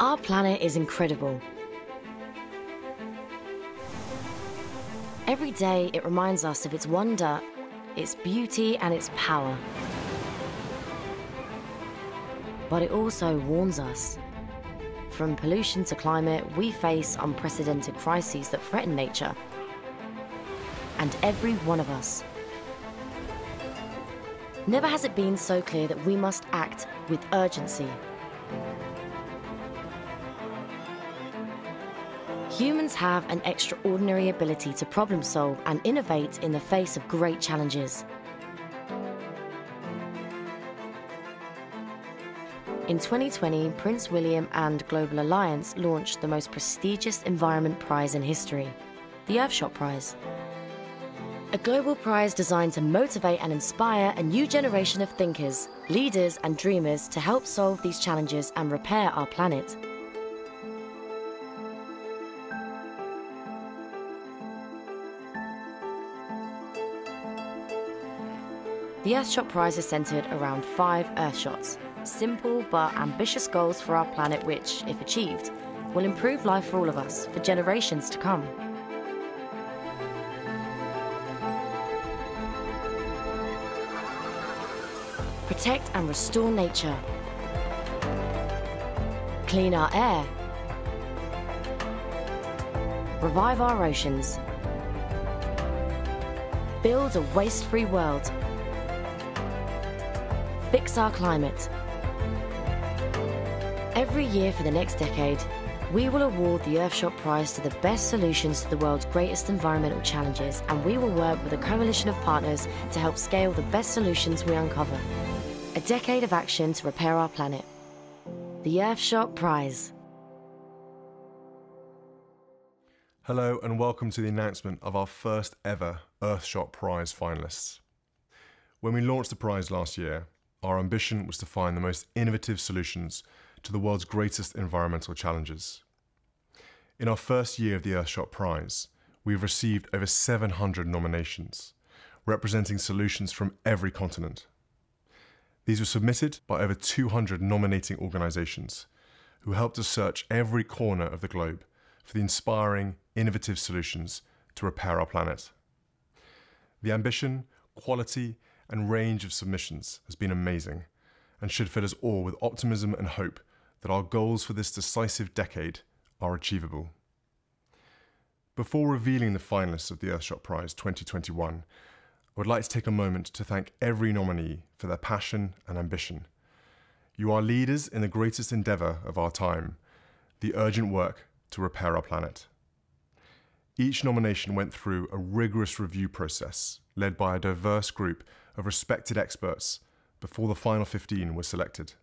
Our planet is incredible. Every day it reminds us of its wonder, its beauty, and its power. But it also warns us. From pollution to climate, we face unprecedented crises that threaten nature. And every one of us. Never has it been so clear that we must act with urgency. Humans have an extraordinary ability to problem solve and innovate in the face of great challenges. In 2020, Prince William and Global Alliance launched the most prestigious environment prize in history, the Earthshot Prize. A global prize designed to motivate and inspire a new generation of thinkers, leaders, and dreamers to help solve these challenges and repair our planet. The Earthshot Prize is centered around five Earthshots, simple but ambitious goals for our planet which, if achieved, will improve life for all of us for generations to come. Protect and restore nature. Clean our air. Revive our oceans. Build a waste-free world fix our climate. Every year for the next decade, we will award the Earthshot Prize to the best solutions to the world's greatest environmental challenges, and we will work with a coalition of partners to help scale the best solutions we uncover. A decade of action to repair our planet. The Earthshot Prize. Hello, and welcome to the announcement of our first ever Earthshot Prize finalists. When we launched the prize last year, our ambition was to find the most innovative solutions to the world's greatest environmental challenges. In our first year of the Earthshot Prize, we've received over 700 nominations, representing solutions from every continent. These were submitted by over 200 nominating organisations who helped us search every corner of the globe for the inspiring, innovative solutions to repair our planet. The ambition, quality, and range of submissions has been amazing and should fill us all with optimism and hope that our goals for this decisive decade are achievable. Before revealing the finalists of the Earthshot Prize 2021, I would like to take a moment to thank every nominee for their passion and ambition. You are leaders in the greatest endeavour of our time, the urgent work to repair our planet. Each nomination went through a rigorous review process led by a diverse group of respected experts before the final 15 were selected.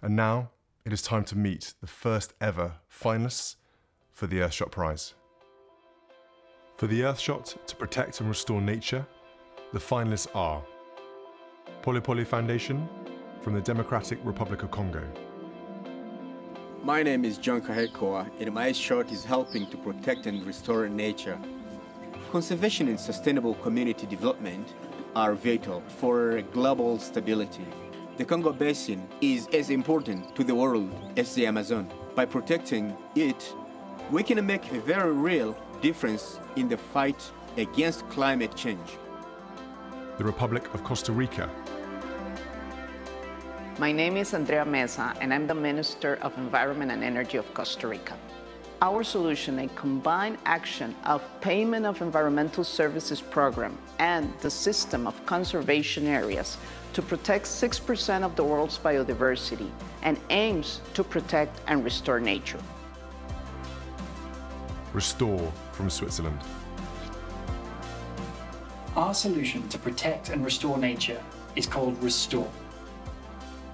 And now it is time to meet the first ever finalists for the Earthshot Prize. For the Earthshot to protect and restore nature, the finalists are Pole Pole Foundation from the Democratic Republic of Congo. My name is John Kahekwa, and my shot is helping to protect and restore nature. Conservation and sustainable community development are vital for global stability. The Congo Basin is as important to the world as the Amazon. By protecting it, we can make a very real difference in the fight against climate change. The Republic of Costa Rica. My name is Andrea Meza, and I'm the Minister of Environment and Energy of Costa Rica. Our solution, a combined action of payment of environmental services program and the system of conservation areas to protect 6% of the world's biodiversity and aims to protect and restore nature. Restor from Switzerland. Our solution to protect and restore nature is called Restor.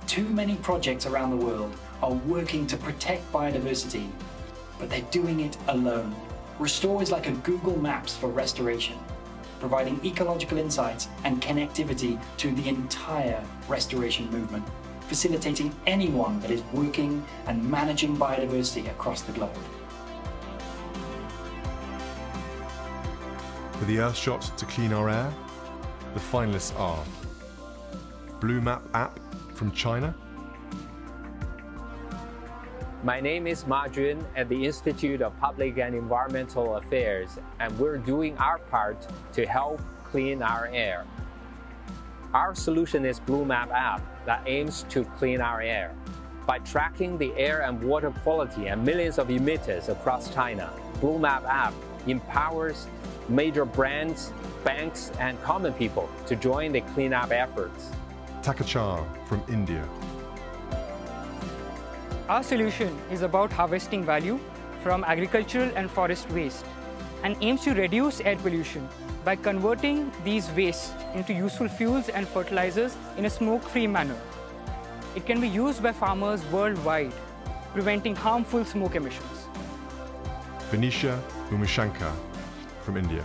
Too many projects around the world are working to protect biodiversity but they're doing it alone. Restor is like a Google Maps for restoration, providing ecological insights and connectivity to the entire restoration movement, facilitating anyone that is working and managing biodiversity across the globe. For the Earthshot to clean our air, the finalists are BlueMap app from China. My name is Ma Jun at the Institute of Public and Environmental Affairs, and we're doing our part to help clean our air. Our solution is BlueMap app that aims to clean our air. By tracking the air and water quality and millions of emitters across China, BlueMap app empowers major brands, banks, and common people to join the cleanup efforts. Takachar from India. Our solution is about harvesting value from agricultural and forest waste and aims to reduce air pollution by converting these wastes into useful fuels and fertilizers in a smoke-free manner. It can be used by farmers worldwide, preventing harmful smoke emissions. Vinisha Umashankar from India.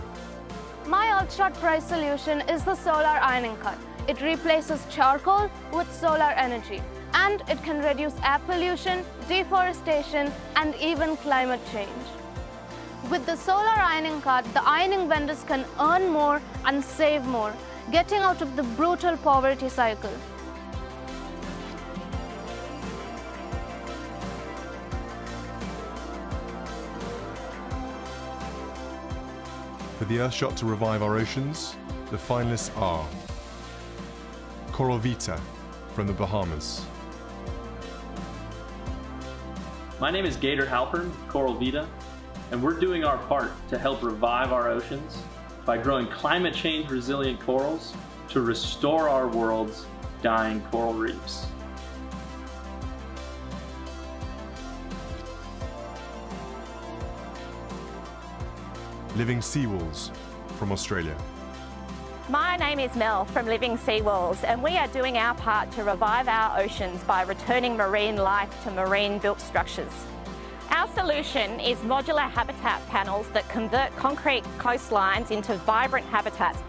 My Earthshot Prize solution is the solar ironing cart. It replaces charcoal with solar energy and it can reduce air pollution, deforestation and even climate change. With the solar ironing cart, the ironing vendors can earn more and save more, getting out of the brutal poverty cycle. The Earthshot to revive our oceans, the finalists are Coral Vita from the Bahamas. My name is Gator Halpern, Coral Vita, and we're doing our part to help revive our oceans by growing climate change resilient corals to restore our world's dying coral reefs. Living Seawalls from Australia. My name is Mel from Living Seawalls and we are doing our part to revive our oceans by returning marine life to marine built structures. Our solution is modular habitat panels that convert concrete coastlines into vibrant habitats.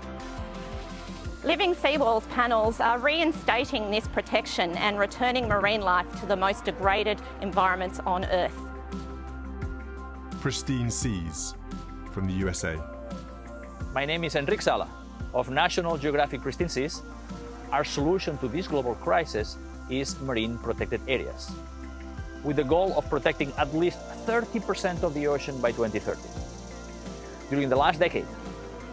Living Seawalls panels are reinstating this protection and returning marine life to the most degraded environments on Earth. Pristine Seas from the USA. My name is Enric Sala of National Geographic Pristine Seas. Our solution to this global crisis is marine protected areas with the goal of protecting at least 30% of the ocean by 2030. During the last decade,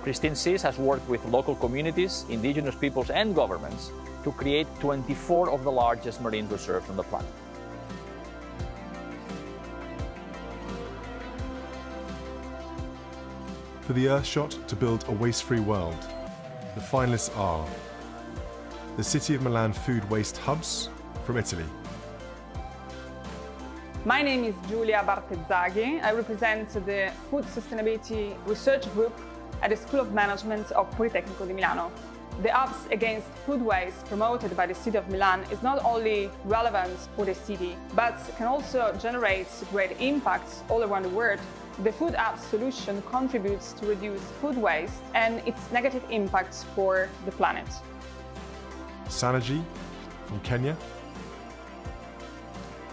Pristine Seas has worked with local communities, indigenous peoples, and governments to create 24 of the largest marine reserves on the planet. For the Earthshot to build a waste-free world, the finalists are the City of Milan Food Waste Hubs from Italy, my name is Giulia Bartezzaghi. I represent the Food Sustainability Research Group at the School of Management of Politecnico di Milano. The Hubs Against Food Waste promoted by the City of Milan is not only relevant for the city, but can also generate great impacts all around the world. The Food Hubs solution contributes to reduce food waste and its negative impacts for the planet. Sanergy from Kenya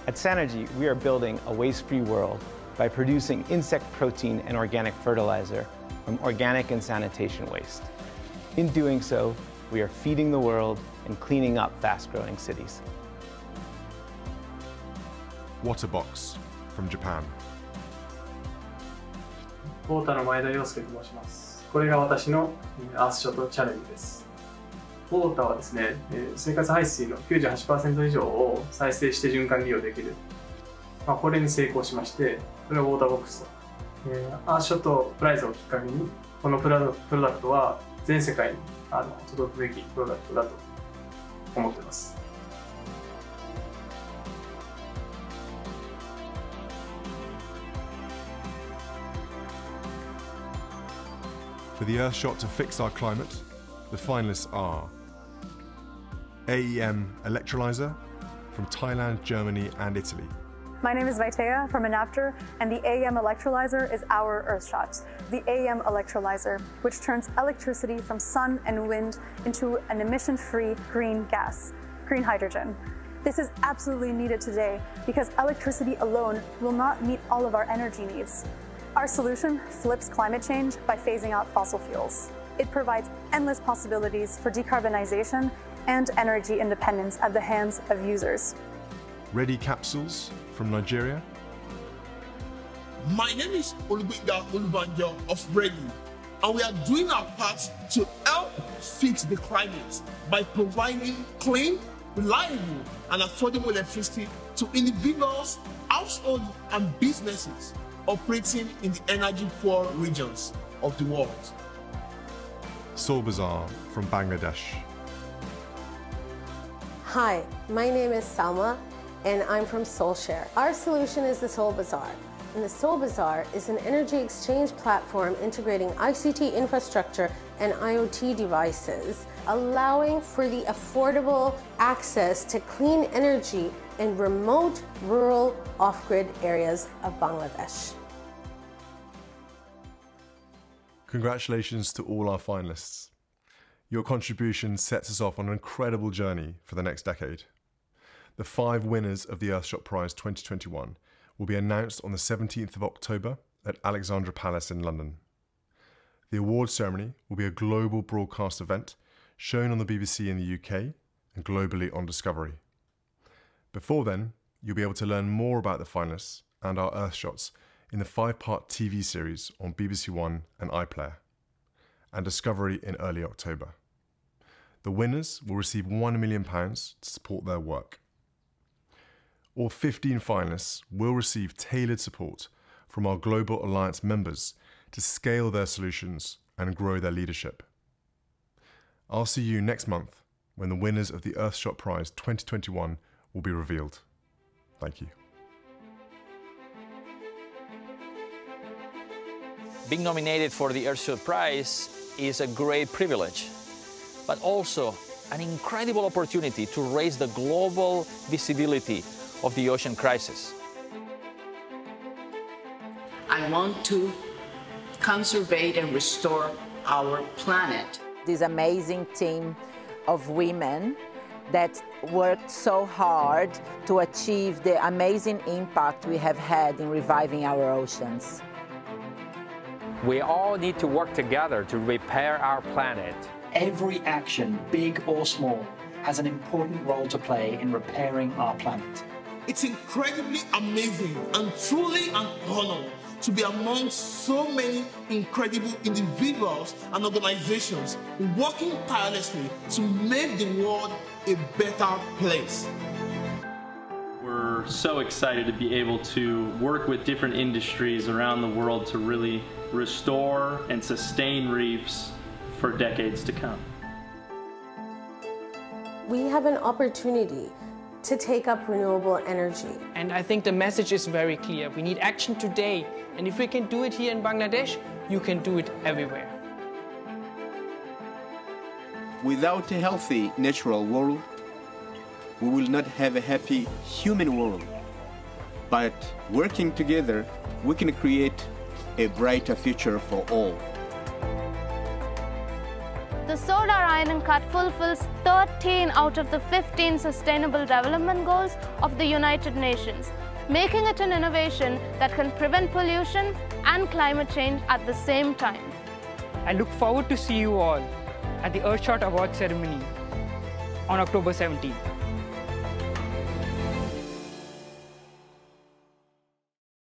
at Sanergy, we are building a waste-free world by producing insect protein and organic fertilizer from organic and sanitation waste. In doing so, we are feeding the world and cleaning up fast-growing cities. Waterbox from Japan. ウォーターの前田洋介と申します。これが私のアースショットチャレンジです。ウォーターはですね、生活排水の98%以上を再生して循環利用できる。まあ、これに成功しまして、それはウォーターボックスと。えー、アーショットプライズをきっかけに、このプロダクトは全世界にあの届くべきプロダクトだと思っています。For the Earthshot to fix our climate, the finalists are AEM electrolyzer from Thailand, Germany, and Italy. My name is Vaitea from Enapter, and the AEM electrolyzer is our Earthshot. The AEM electrolyzer, which turns electricity from sun and wind into an emission-free green gas, green hydrogen. This is absolutely needed today because electricity alone will not meet all of our energy needs. Our solution flips climate change by phasing out fossil fuels. It provides endless possibilities for decarbonization and energy independence at the hands of users. Reeddi Capsules from Nigeria. My name is Olugbenga Olubanjo of Reeddi, and we are doing our part to help fix the climate by providing clean, reliable, and affordable electricity to individuals, households, and businesses operating in the energy poor regions of the world. Soul from Bangladesh. Hi, my name is Salma and I'm from SOLshare. Our solution is the SOLbazaar. And the SOLbazaar is an energy exchange platform integrating ICT infrastructure and IoT devices, allowing for the affordable access to clean energy in remote, rural, off-grid areas of Bangladesh. Congratulations to all our finalists. Your contribution sets us off on an incredible journey for the next decade. The five winners of the Earthshot Prize 2021 will be announced on the 17th of October at Alexandra Palace in London. The award ceremony will be a global broadcast event shown on the BBC in the UK and globally on Discovery. Before then, you'll be able to learn more about the finalists and our Earthshots in the five part TV series on BBC One and iPlayer, and Discovery in early October. The winners will receive £1 million to support their work. All 15 finalists will receive tailored support from our Global Alliance members to scale their solutions and grow their leadership. I'll see you next month when the winners of the Earthshot Prize 2021 will be revealed. Thank you. Being nominated for the Earthshot Prize is a great privilege, but also an incredible opportunity to raise the global visibility of the ocean crisis. I want to conserve and restore our planet. This amazing team of women that worked so hard to achieve the amazing impact we have had in reviving our oceans. We all need to work together to repair our planet. Every action, big or small, has an important role to play in repairing our planet. It's incredibly amazing and truly an honor to be among so many incredible individuals and organizations working tirelessly to make the world a better place. We're so excited to be able to work with different industries around the world to really restore and sustain reefs for decades to come. We have an opportunity to take up renewable energy. And I think the message is very clear. We need action today. And if we can do it here in Bangladesh, you can do it everywhere. Without a healthy natural world, we will not have a happy human world. But working together, we can create a brighter future for all. Solar iron cut fulfills 13 out of the 15 Sustainable Development Goals of the United Nations, making it an innovation that can prevent pollution and climate change at the same time. I look forward to see you all at the Earthshot Award ceremony on October 17th.